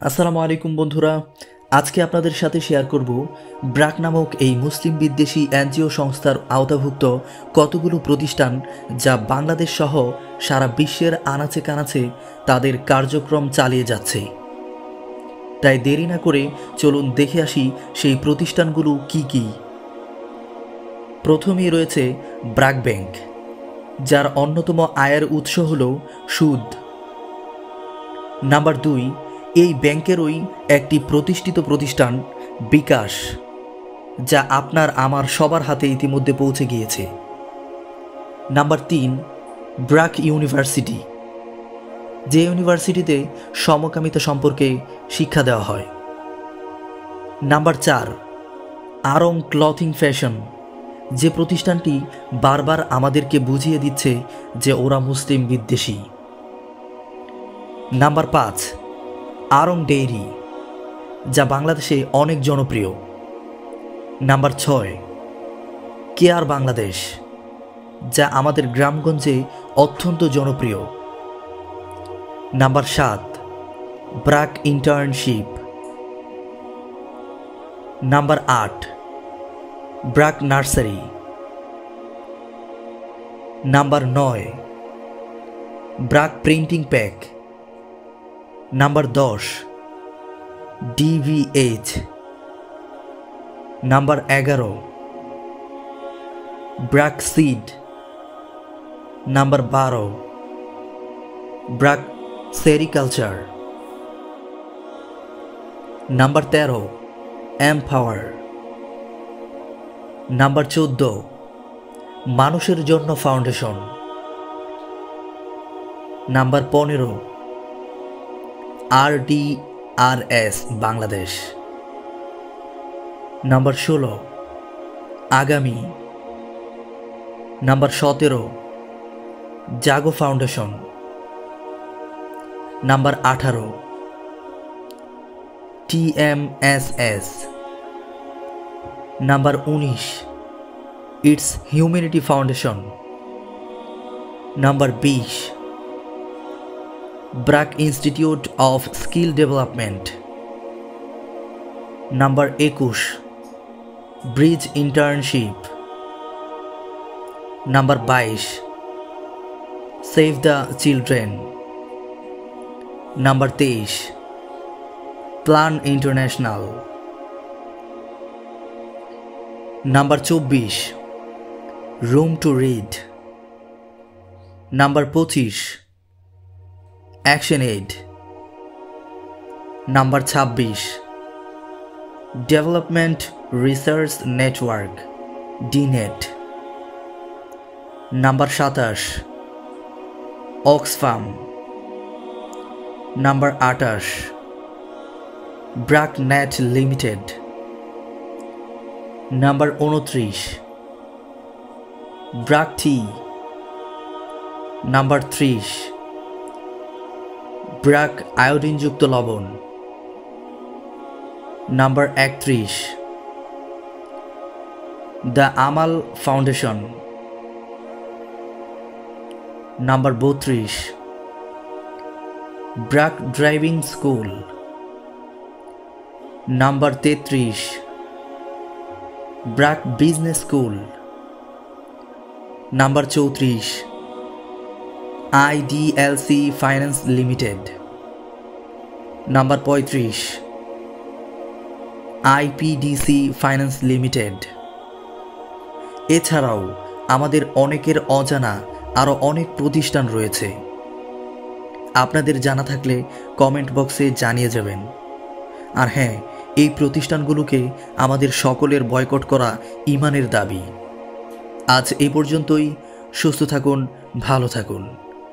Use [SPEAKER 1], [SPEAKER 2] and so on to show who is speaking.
[SPEAKER 1] আসসালামু আলাইকুম বন্ধুরা। আজকে আপনাদের সাথে শেয়ার করব ব্রাক নামক এই মুসলিম বিদ্বেষী এনজিও সংস্থার আওতাভুক্ত কতগুলো প্রতিষ্ঠান যা বাংলাদেশ সহ সারা বিশ্বের আনাচে কানাচে তাদের কার্যক্রম চালিয়ে যাচ্ছে। তাই দেরি না করে চলুন দেখে আসি সেই প্রতিষ্ঠানগুলো কি কি। প্রথমেই রয়েছে ব্রাক ব্যাংক, যার অন্যতম আয়ের উৎস হল সুদ। নাম্বার দুই এই ব্যাংকেরই একটি প্রতিষ্ঠিত প্রতিষ্ঠান বিকাশ, যা আপনার আমার সবার হাতে ইতিমধ্যে পৌঁছে গিয়েছে। নাম্বার তিন, ব্রাক ইউনিভার্সিটি, যে ইউনিভার্সিটিতে সমকামিতা সম্পর্কে শিক্ষা দেওয়া হয়। নাম্বার চার, আরং ক্লথিং ফ্যাশন, যে প্রতিষ্ঠানটি বারবার আমাদেরকে বুঝিয়ে দিচ্ছে যে ওরা মুসলিম বিদ্বেষী। নাম্বার পাঁচ আরং ডেইরি, যা বাংলাদেশে অনেক জনপ্রিয়। নাম্বার ছয়, কেয়ার বাংলাদেশ, যা আমাদের গ্রামগঞ্জে অত্যন্ত জনপ্রিয়। নাম্বার সাত, ব্রাক ইন্টার্নশিপ। নাম্বার আট, ব্রাক নার্সারি। নাম্বার নয়, ব্রাক প্রিন্টিং প্যাক। নাম্বার দশ ডিভিএইচ নাম্বার এগারো ব্রাক সিড নাম্বার বারো ব্রাক সেরিকালচার নাম্বার তেরো এমপাওয়ার নাম্বার চোদ্দ, মানুষের জন্য ফাউন্ডেশন নাম্বার পনেরো R D R S Bangladesh. Number ষোলো, আগামী। নাম্বার সতেরো, জাগো ফাউন্ডেশন। নাম্বার আঠারো T M S S number উনিশ, ইটস হিউম্যানিটি ফাউন্ডেশন। নাম্বার বিশ BRAC Institute of Skill Development. Number একুশ, ব্রিজ ইন্টার্নশিপ। নাম্বার বাইশ, সেভ দ্য চিলড্রেন। নাম্বার তেইশ, plan international. Number চব্বিশ, রুম টু রিড। নাম্বার পঁচিশ action aid number ছাব্বিশ. Development Research Network Dnet number সাতাশ. Oxfam number আটাশ BRAC net limited number উনত্রিশ. BRAC T number ত্রিশ. ব্রাক আয়োডিনযুক্ত লবণ। নাম্বার একত্রিশ। The Amal foundation. নাম্বার বত্রিশ। BRAC driving school. নাম্বার তেত্রিশ। BRAC Business School. নাম্বার চৌত্রিশ। IDLC Finance Limited. নাম্বার পঁয়ত্রিশ। IPDC Finance Limited. এছাড়াও আমাদের অনেকের অজানা আরও অনেক প্রতিষ্ঠান রয়েছে। আপনাদের জানা থাকলে কমেন্ট বক্সে জানিয়ে যাবেন। আর হ্যাঁ এই প্রতিষ্ঠানগুলোকে আমাদের সকলের বয়কট করা ইমানের দাবি। আজ এই পর্যন্তই, সুস্থ থাকুন, ভালো থাকুন।